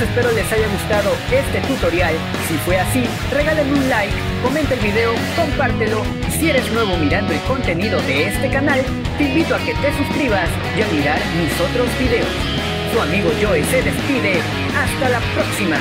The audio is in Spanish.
espero les haya gustado este tutorial. Si fue así, regálame un like, comenta el video, compártelo y si eres nuevo mirando el contenido de este canal, te invito a que te suscribas y a mirar mis otros videos. Su amigo Joe se despide. Hasta la próxima.